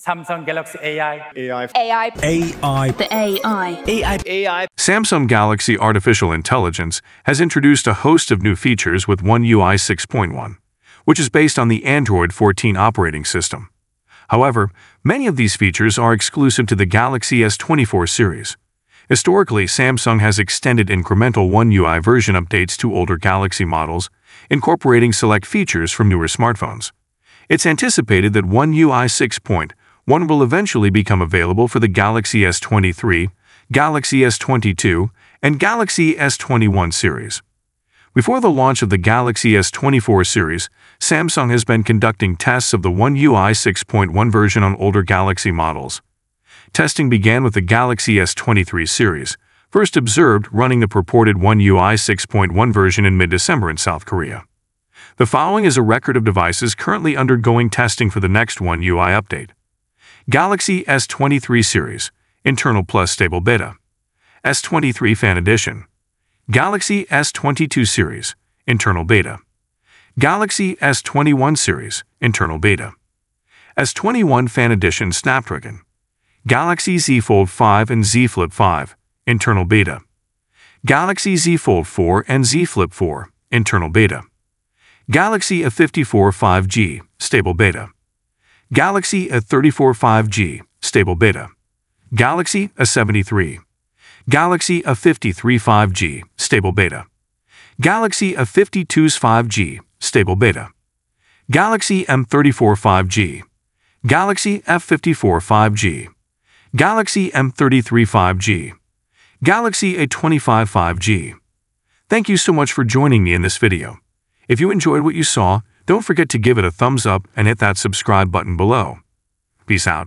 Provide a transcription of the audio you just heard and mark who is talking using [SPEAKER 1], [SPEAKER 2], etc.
[SPEAKER 1] Samsung Galaxy AI
[SPEAKER 2] AI
[SPEAKER 3] AI.
[SPEAKER 4] AI.
[SPEAKER 3] The AI.
[SPEAKER 4] AI.
[SPEAKER 2] AI
[SPEAKER 5] Samsung Galaxy Artificial Intelligence has introduced a host of new features with One UI 6.1, which is based on the Android 14 operating system. However, many of these features are exclusive to the Galaxy S24 series. Historically, Samsung has extended incremental One UI version updates to older Galaxy models, incorporating select features from newer smartphones. It's anticipated that One UI 6.1 will eventually become available for the Galaxy S23, Galaxy S22, and Galaxy S21 series. Before the launch of the Galaxy S24 series, Samsung has been conducting tests of the One UI 6.1 version on older Galaxy models. Testing began with the Galaxy S23 series, first observed running the purported One UI 6.1 version in mid-December in South Korea. The following is a record of devices currently undergoing testing for the next One UI update. Galaxy S23 series, internal plus stable beta. S23 Fan Edition. Galaxy S22 series, internal beta. Galaxy S21 series, internal beta. S21 Fan Edition Snapdragon. Galaxy Z Fold 5 and Z Flip 5, internal beta. Galaxy Z Fold 4 and Z Flip 4, internal beta. Galaxy A54 5G, stable beta. Galaxy A34 5G, stable beta. Galaxy A73. Galaxy A53 5G, stable beta. Galaxy A52s 5G, stable beta. Galaxy M34 5G. Galaxy F54 5G. Galaxy M33 5G. Galaxy A25 5G. Thank you so much for joining me in this video. If you enjoyed what you saw, don't forget to give it a thumbs up and hit that subscribe button below. Peace out.